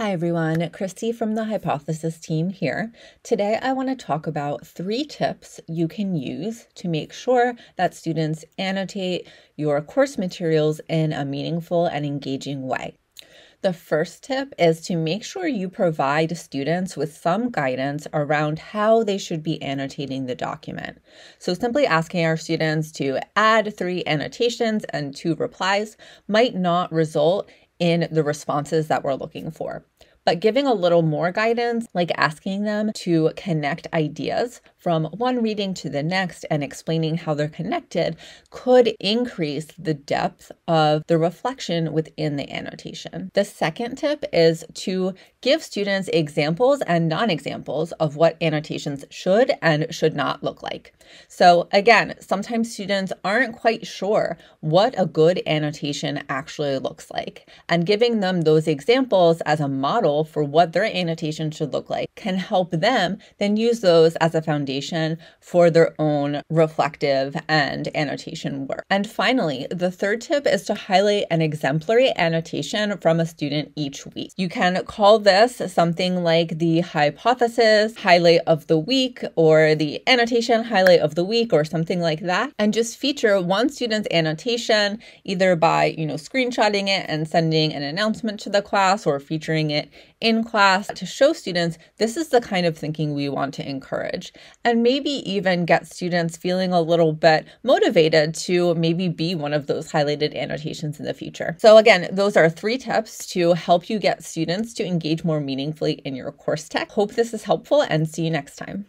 Hi everyone, Christy from the Hypothesis team here. Today I want to talk about three tips you can use to make sure that students annotate your course materials in a meaningful and engaging way. The first tip is to make sure you provide students with some guidance around how they should be annotating the document. So, simply asking our students to add three annotations and two replies might not result in the responses that we're looking for but giving a little more guidance, like asking them to connect ideas from one reading to the next and explaining how they're connected, could increase the depth of the reflection within the annotation. The second tip is to give students examples and non examples of what annotations should and should not look like. So, again, sometimes students aren't quite sure what a good annotation actually looks like, and giving them those examples as a model model for what their annotation should look like can help them then use those as a foundation for their own reflective and annotation work. And finally, the third tip is to highlight an exemplary annotation from a student each week. You can call this something like the hypothesis highlight of the week or the annotation highlight of the week or something like that and just feature one student's annotation either by, you know, screenshotting it and sending an announcement to the class or featuring it in class to show students this is the kind of thinking we want to encourage. And maybe even get students feeling a little bit motivated to maybe be one of those highlighted annotations in the future. So, again, those are three tips to help you get students to engage more meaningfully in your course tech. Hope this is helpful and see you next time.